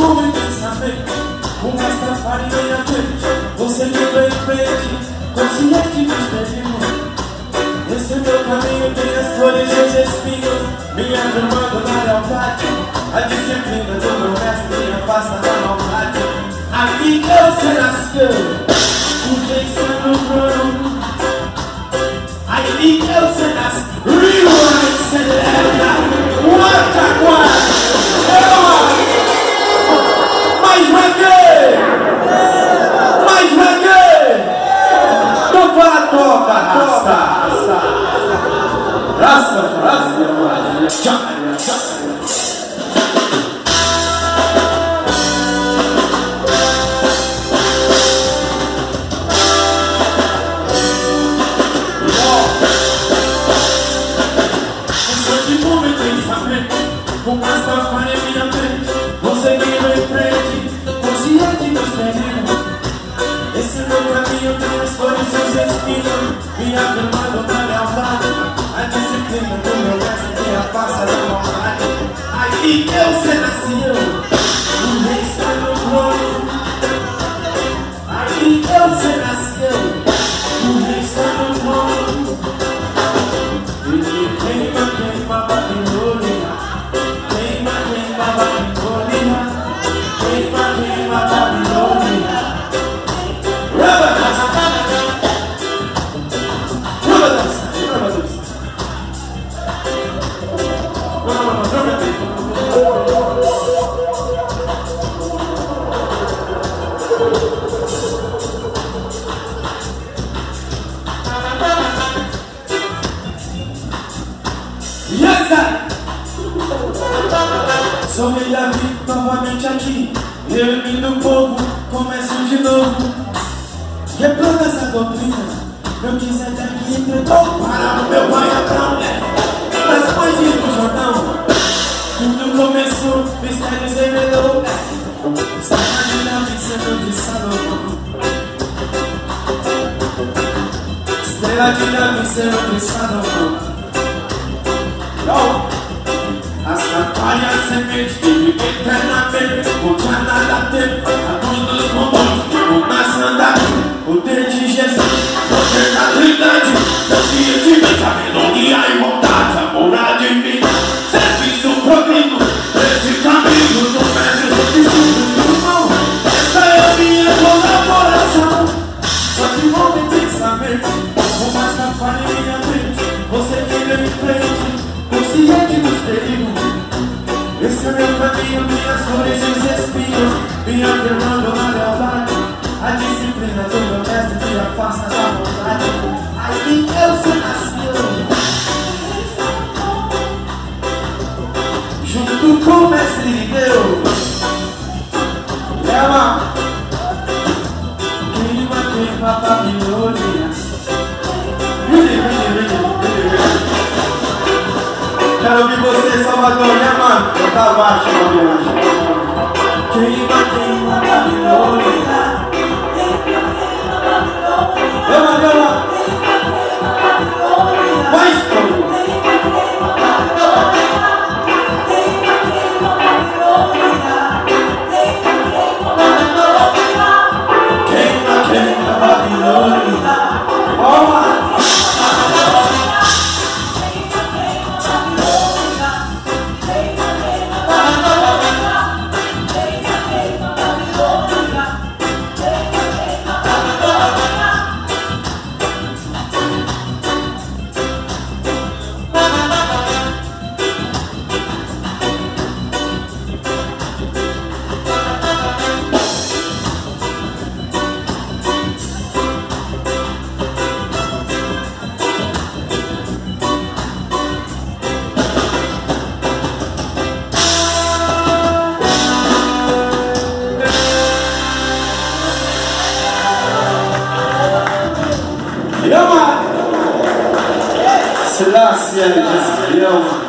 Não me quis saber Com Rastafari meia noite Você me perfeite Consciente me perigos Esse meu caminho tem as flores e os espinhos Me arrumando na lealdade A disciplina do meu resto me afasta da maldade Aqui eu se nasceu Invenção no plano Aí eu se nasceu Rewind Celeste toca, toca, raspa, raspa, Vou passar para e espinhos Me afirmando na lealdade A disciplina do meu mestre Me afasta da vontade Aqui eu se Sou rei Davi, novamente aqui Eu e do povo, começo de novo Replanta essa doutrina Meu quis até que entregou Para o meu pai Abraão Das mães do Jordão Tudo começou, mistérios revelou de Davi sendo de Salomão Estrela de Davi sendo de Salomão it's Junto com o mestre Deus Leva Queima, queima, Babilônia vini, vini, vini Quero ouvir você, Salvador, né, mano? Tá baixo, Babilônia. Queima, queima, Babilônia. Vamos, vamos. Mais, Paulo. нас я.